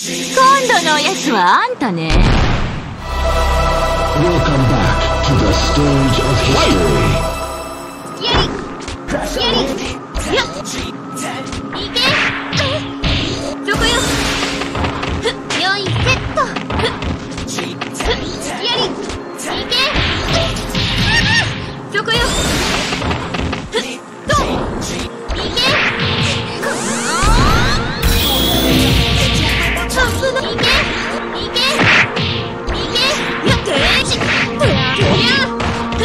今度のおやつはあんたね Welcome back to the stage of history. Yay! Yay! Yep!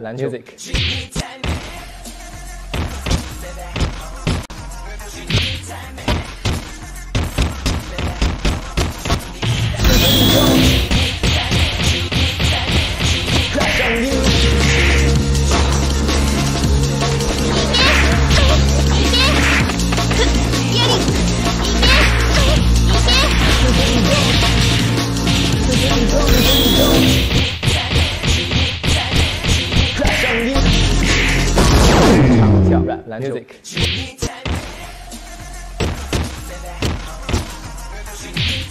篮球。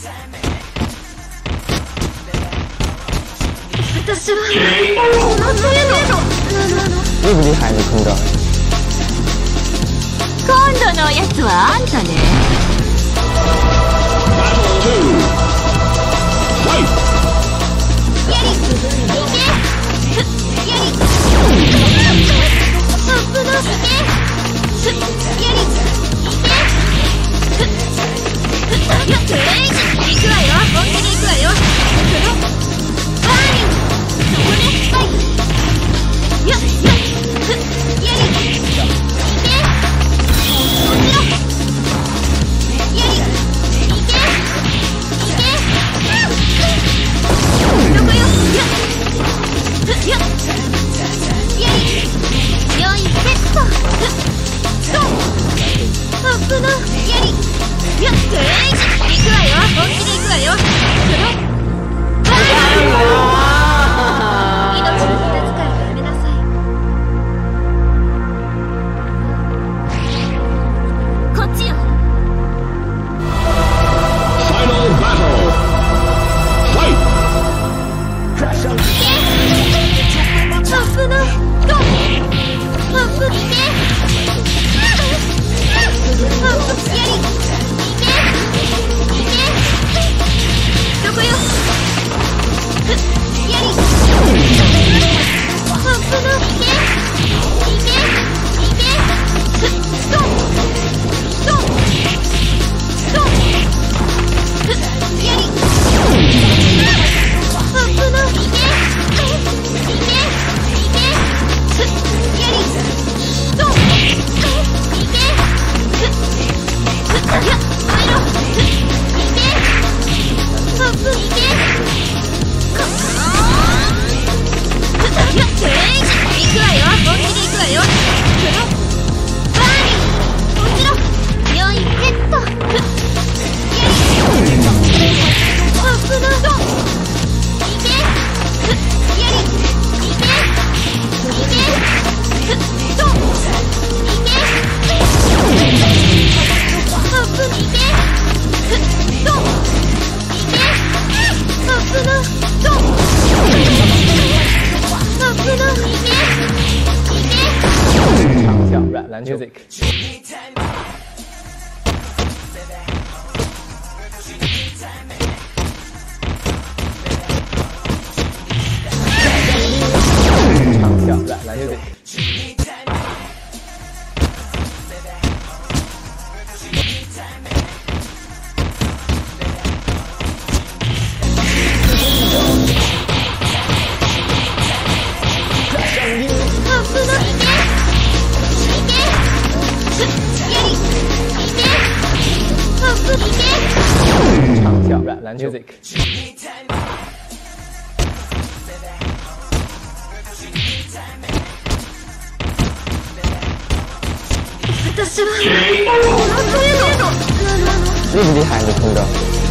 私は。このリブの今度のやつはあんたねやり and music. Music. music。你厉害，你听着。